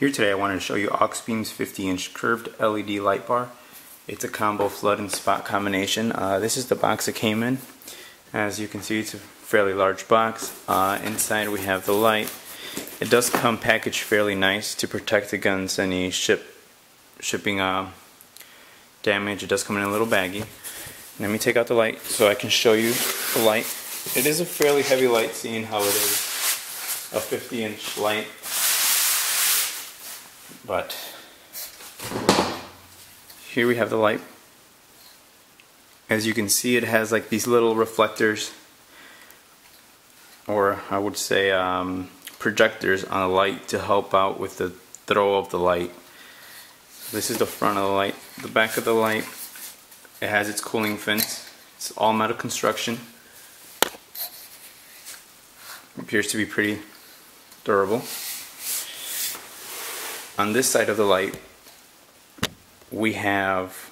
Here today I wanted to show you Auxbeam's 50 inch curved LED light bar. It's a combo flood and spot combination. Uh, this is the box it came in. As you can see it's a fairly large box. Uh, inside we have the light. It does come packaged fairly nice to protect against any ship shipping uh, damage. It does come in a little baggy. Let me take out the light so I can show you the light. It is a fairly heavy light seeing how it is a 50 inch light but here we have the light. As you can see it has like these little reflectors or I would say um, projectors on the light to help out with the throw of the light. This is the front of the light. The back of the light it has its cooling fins it's all metal construction. Appears to be pretty durable on this side of the light we have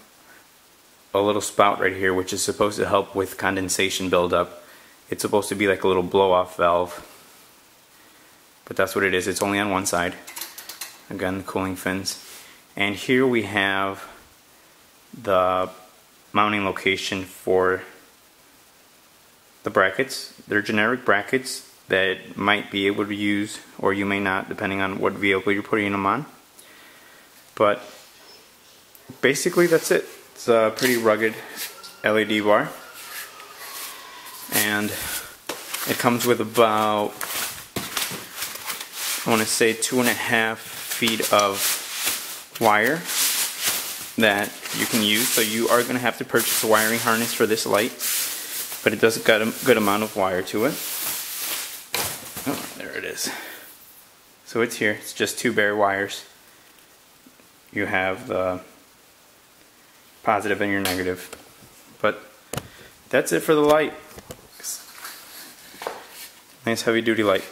a little spout right here which is supposed to help with condensation buildup. It's supposed to be like a little blow off valve but that's what it is. It's only on one side. Again, the cooling fins. And here we have the mounting location for the brackets. They're generic brackets that might be able to use or you may not depending on what vehicle you're putting them on. But basically that's it. It's a pretty rugged LED bar. And it comes with about, I want to say two and a half feet of wire that you can use. So you are going to have to purchase a wiring harness for this light. But it does got a good amount of wire to it. Oh, there it is. So it's here. It's just two bare wires you have the positive and your negative. But that's it for the light. Nice heavy duty light.